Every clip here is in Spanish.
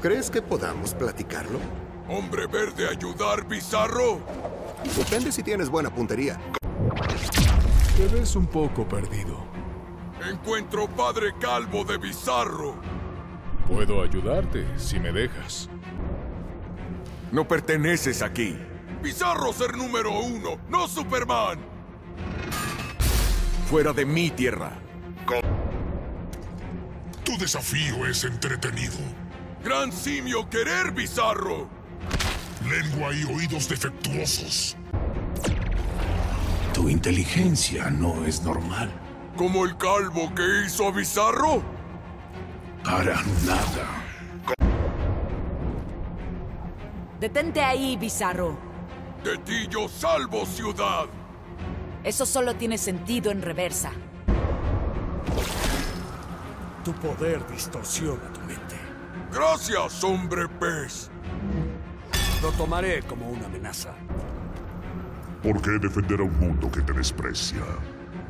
¿Crees que podamos platicarlo? ¿Hombre verde ayudar, Bizarro? Depende si tienes buena puntería. Te ves un poco perdido. Encuentro padre calvo de Bizarro. Puedo ayudarte si me dejas. No perteneces aquí. Bizarro ser número uno, no Superman. Fuera de mi tierra. Tu desafío es entretenido. Gran simio querer, Bizarro. Lengua y oídos defectuosos. Tu inteligencia no es normal. ¿Como el calvo que hizo a Bizarro? Para nada. Detente ahí, Bizarro. De ti yo salvo ciudad. Eso solo tiene sentido en reversa. Tu poder distorsiona tu mente. Gracias, hombre pez. Lo tomaré como una amenaza. ¿Por qué defender a un mundo que te desprecia?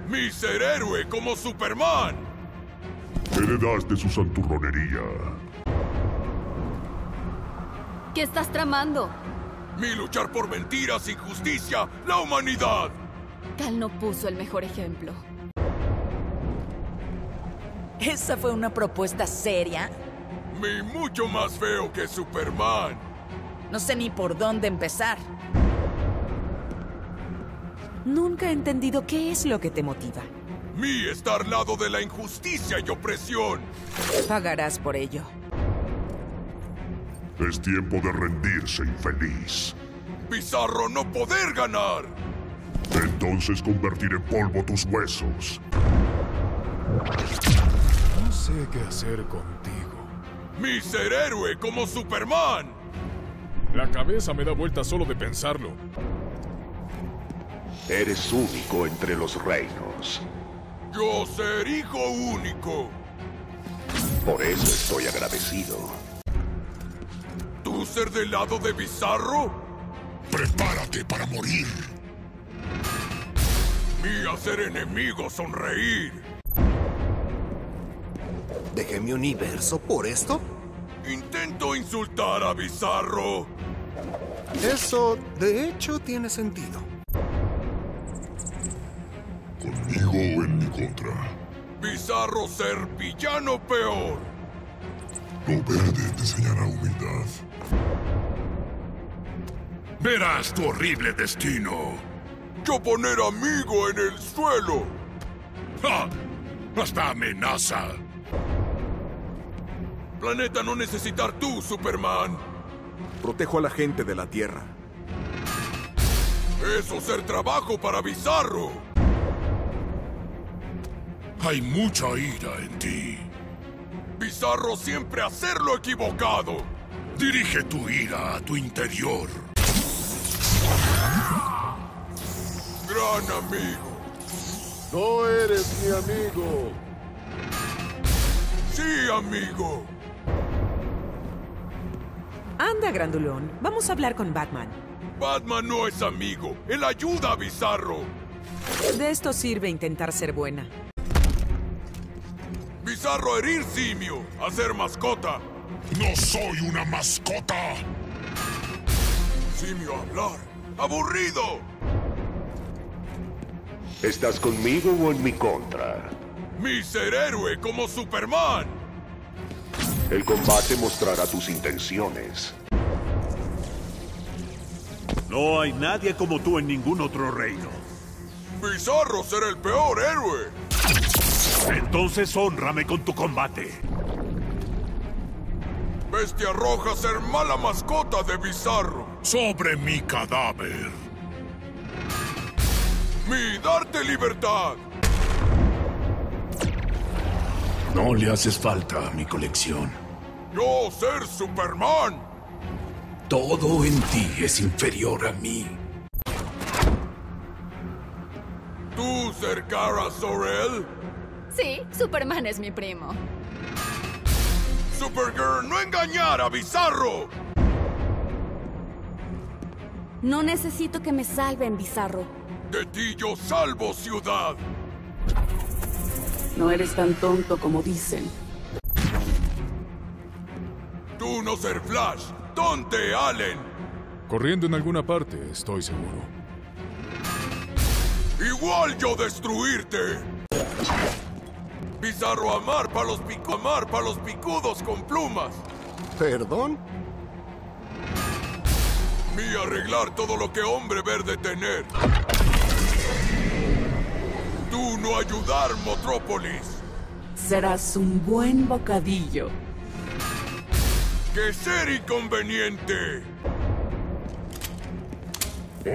Mi ser héroe como Superman. Heredas de su santurronería. ¿Qué estás tramando? Mi luchar por mentiras, injusticia, la humanidad. Cal no puso el mejor ejemplo. ¿Esa fue una propuesta seria? Mi mucho más feo que Superman. No sé ni por dónde empezar. Nunca he entendido qué es lo que te motiva. Mi estar al lado de la injusticia y opresión. Pagarás por ello. Es tiempo de rendirse, infeliz. Bizarro no poder ganar. Entonces convertir en polvo tus huesos. No sé qué hacer contigo. Mi ser héroe como Superman. La cabeza me da vuelta solo de pensarlo. Eres único entre los reinos. Yo ser hijo único. Por eso estoy agradecido. ¿Tú ser del lado de Bizarro? Prepárate para morir. Mi hacer enemigo sonreír. ¿Dejé mi universo por esto? Intento insultar a Bizarro. Eso, de hecho, tiene sentido. ¿Conmigo o en mi contra? Bizarro ser villano peor. Lo verde te enseñará humildad. Verás tu horrible destino. Yo poner amigo en el suelo. ¡Ja! Hasta amenaza. Planeta no necesitar tú, Superman. Protejo a la gente de la Tierra. Eso ser trabajo para Bizarro. Hay mucha ira en ti. Bizarro siempre hacer lo equivocado. Dirige tu ira a tu interior. Gran amigo. No eres mi amigo. Sí, amigo. Anda, grandulón. Vamos a hablar con Batman. Batman no es amigo. Él ayuda a Bizarro. De esto sirve intentar ser buena. Bizarro herir simio. Hacer mascota. ¡No soy una mascota! Simio hablar. ¡Aburrido! ¿Estás conmigo o en mi contra? Mi ser héroe como Superman. El combate mostrará tus intenciones. No hay nadie como tú en ningún otro reino. Bizarro ser el peor héroe. Entonces honrame con tu combate. Bestia roja ser mala mascota de Bizarro. Sobre mi cadáver. Mi darte libertad. No le haces falta a mi colección. Yo ser Superman. Todo en ti es inferior a mí. ¿Tú ser Kara Sorel? Sí, Superman es mi primo. Supergirl, no engañar a Bizarro. No necesito que me salven, Bizarro. De ti yo salvo ciudad. No eres tan tonto como dicen. Tú no ser Flash. ¿Dónde, Allen? Corriendo en alguna parte, estoy seguro. Igual yo destruirte. Bizarro amar para los pico amar para los picudos con plumas. ¿Perdón? Mi arreglar todo lo que hombre verde tener. Tú no ayudar, Motrópolis. Serás un buen bocadillo. Que ser inconveniente.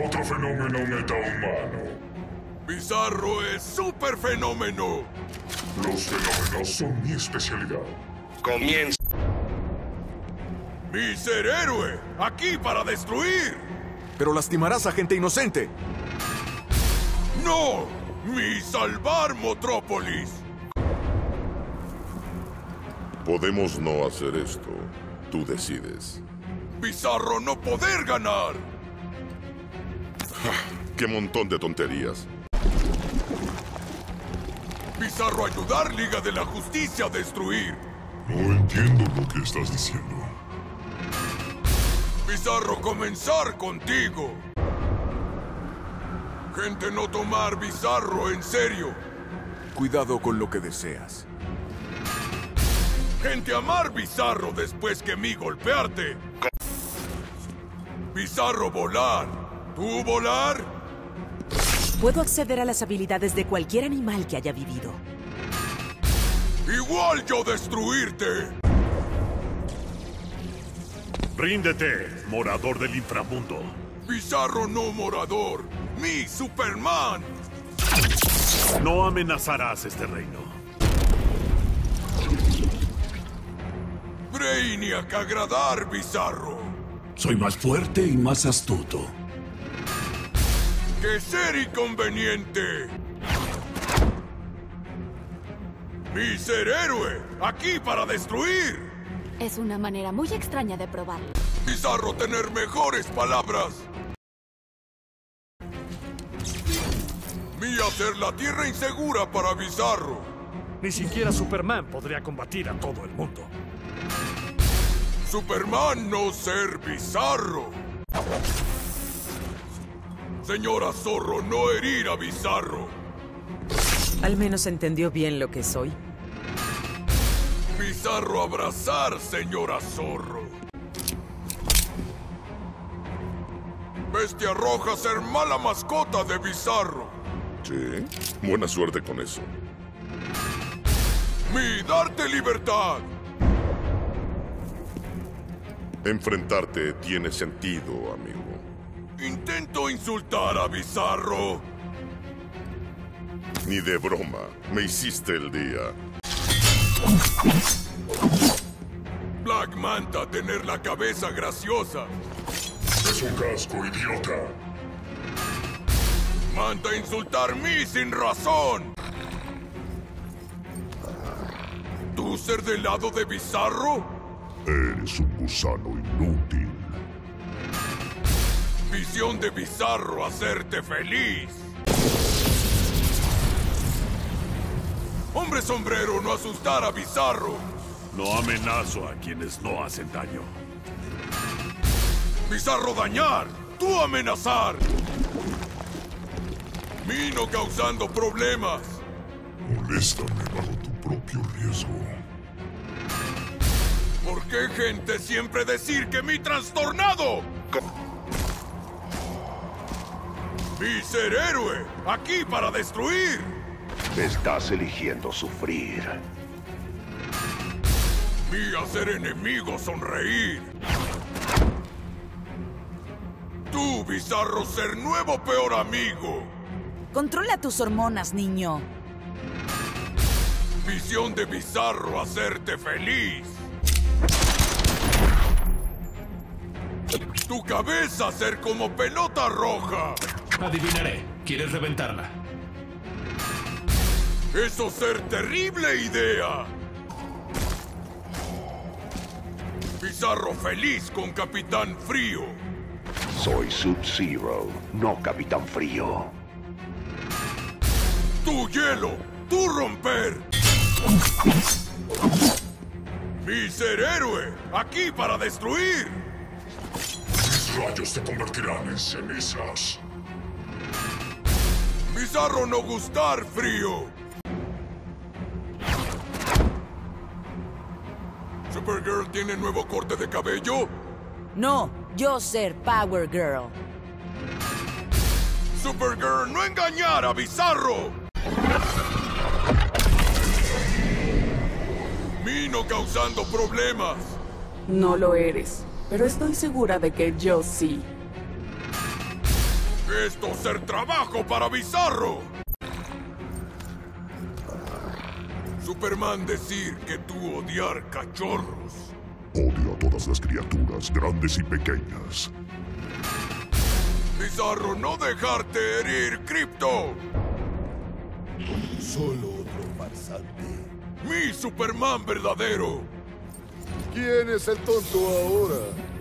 Otro fenómeno metahumano. Bizarro es super fenómeno. Los fenómenos son mi especialidad. Comienza. Mi ser héroe, aquí para destruir. Pero lastimarás a gente inocente. No, mi salvar Motrópolis. Podemos no hacer esto. Tú decides. Bizarro no poder ganar. ¡Qué montón de tonterías! Bizarro ayudar Liga de la Justicia a destruir. No entiendo lo que estás diciendo. Bizarro comenzar contigo. Gente no tomar Bizarro en serio. Cuidado con lo que deseas. Gente amar Bizarro después que mí golpearte. Bizarro volar. ¿Tú volar? Puedo acceder a las habilidades de cualquier animal que haya vivido. Igual yo destruirte. Ríndete, morador del inframundo. Bizarro no morador. Mi Superman. No amenazarás este reino. Brainiac agradar, Bizarro. Soy más fuerte y más astuto. Que ser inconveniente. Mi ser héroe, aquí para destruir. Es una manera muy extraña de probarlo. Bizarro tener mejores palabras. Mi hacer la tierra insegura para Bizarro. Ni siquiera Superman podría combatir a todo el mundo. Superman no ser Bizarro. Señora Zorro, no herir a Bizarro. Al menos entendió bien lo que soy. Bizarro abrazar, señora Zorro. Bestia Roja ser mala mascota de Bizarro. Sí. Buena suerte con eso. Mi darte libertad. Enfrentarte tiene sentido, amigo. Intento insultar a Bizarro. Ni de broma. Me hiciste el día. Black Manta tener la cabeza graciosa. Es un casco, idiota. Manta insultar mí sin razón. ¿Tú ser del lado de Bizarro? Eres un gusano inútil. Visión de Bizarro hacerte feliz. Hombre sombrero no asustar a Bizarro. No amenazo a quienes no hacen daño. Bizarro dañar, tú amenazar. Mino causando problemas. Moléstame bajo tu propio riesgo. ¿Por qué gente siempre decir que mi trastornado? Mi ser héroe, aquí para destruir. Estás eligiendo sufrir. Mi hacer enemigo sonreír. Tú, bizarro ser nuevo peor amigo. Controla tus hormonas, niño. Visión de bizarro hacerte feliz. Tu cabeza ser como pelota roja. Adivinaré. ¿Quieres reventarla? Eso ser terrible idea. Bizarro feliz con Capitán Frío. Soy Sub-Zero, no Capitán Frío. Tu hielo, tu romper. Mi ser héroe, aquí para destruir. Mis rayos te convertirán en cenizas. Bizarro no gustar frío. ¿Supergirl tiene nuevo corte de cabello? No, yo ser Power Girl. Supergirl, no engañar a Bizarro. Mino causando problemas. No lo eres, pero estoy segura de que yo sí. Esto ser trabajo para Bizarro. Superman decir que tú odiar cachorros. Odio a todas las criaturas, grandes y pequeñas. Bizarro, no dejarte herir, Crypto. Solo otro farsante. Mi Superman verdadero. ¿Quién es el tonto ahora?